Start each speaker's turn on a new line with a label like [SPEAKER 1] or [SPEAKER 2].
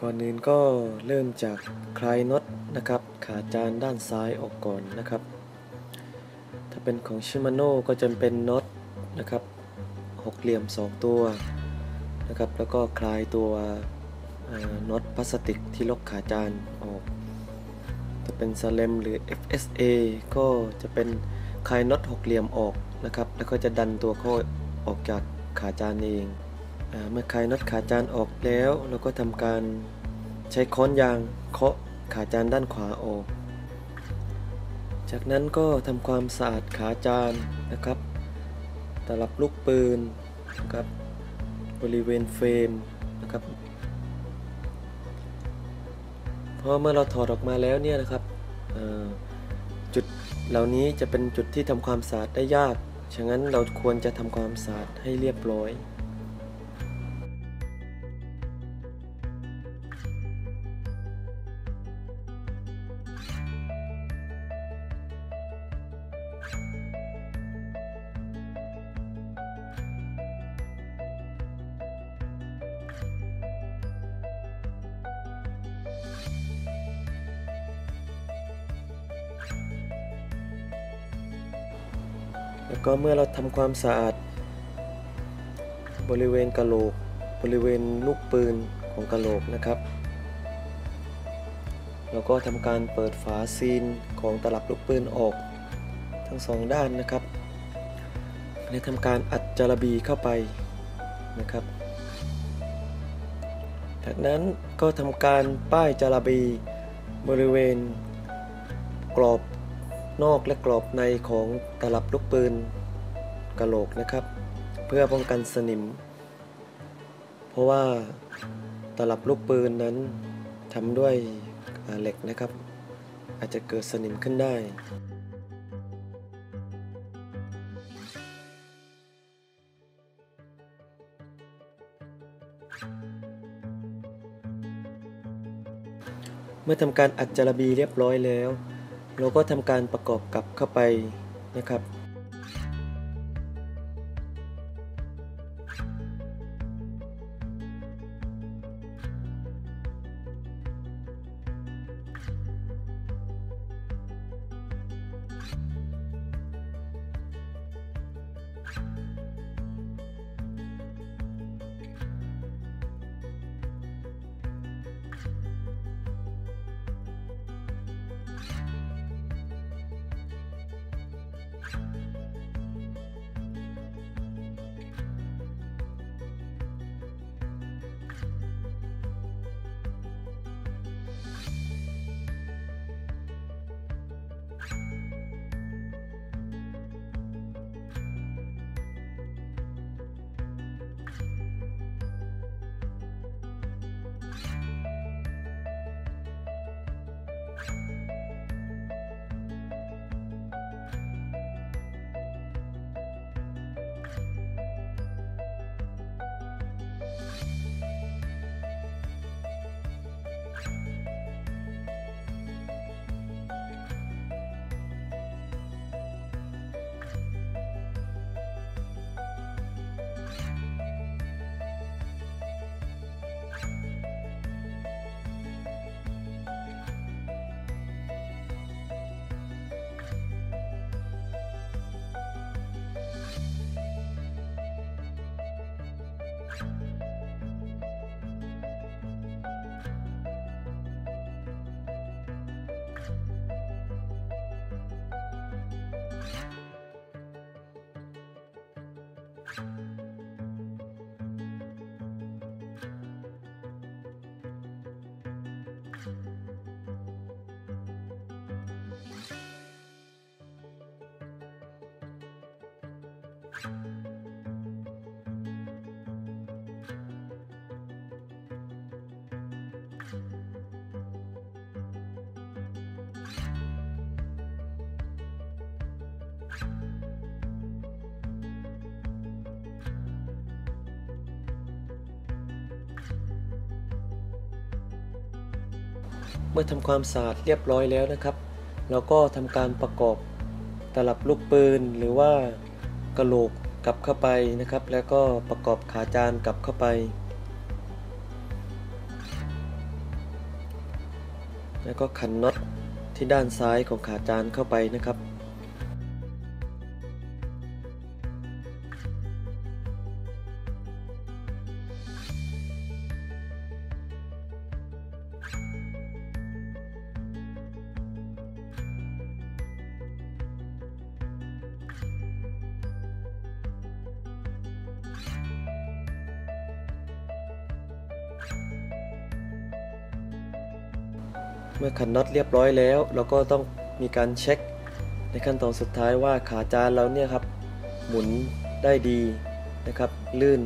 [SPEAKER 1] ก่อนอื่นก็เริ่มจากคลายน็อตนะครับ ขาจานด้านซ้ายออกก่อนนะครับ ถ้าเป็นของชิมาโน่ก็จะเป็นน็อตนะครับหกเหลี่ยม 2 ตัวนะครับ แล้วก็คลายตัวน็อตพลาสติกที่ล็อกขาจานออก จะเป็นซาเลมหรือ FSA ก็จะเป็นคลายน็อตหกเหลี่ยมออกนะครับ แล้วก็จะดันตัวข้าออกจากขาจานเอง เมื่อคลายน็อตขาจานออกแล้ว เราก็ทำการใช้ค้อนยางเคาะขาจานด้านขวาออก จากนั้นก็ทำความสะอาดขาจานนะครับตลับลูกปืนนะครับบริเวณเฟรมนะครับเพราะเมื่อเราถอดออกมาแล้วเนี่ยนะครับจุดเหล่านี้จะเป็นจุดที่ทำความสะอาดได้ยาก ฉะนั้นเราควรจะทำความสะอาดให้เรียบร้อย แล้วก็เมื่อเราทำความสะอาด บริเวณกะโหลก บริเวณลูกปืนของกะโหลกนะครับเราก็ทำการเปิดฝาซีนของตลับลูกปืนออก ทั้งสองด้านนะครับและทำการอัดจารบีเข้าไปนะครับ จากนั้นก็ทำการป้ายจารบีบริเวณกรอบ นอกและกรอบในของตลับลูกปืนกะโหลกนะครับ เพื่อป้องกันสนิม เพราะว่าตลับลูกปืนนั้นทำด้วยเหล็กนะครับ อาจจะเกิดสนิมขึ้นได้เมื่อทำการอัดจาระบีเรียบร้อยแล้ว เราก็ทำการประกอบกลับเข้าไปนะครับ you เมื่อทำความสะอาดเรียบร้อยแล้วนะครับ เราก็ทำการประกอบตลับลูกปืนหรือว่ากระโหลกกลับเข้าไปนะครับ แล้วก็ประกอบขาจานกลับเข้าไปแล้วก็ขันน็อตที่ด้านซ้ายของขาจานเข้าไปนะครับ เมื่อขันน็อตเรียบร้อยแล้ว เราก็ต้องมีการเช็ค ในขั้นตอนสุดท้ายว่าขาจานเราเนี่ยครับหมุนได้ดีนะครับลื่น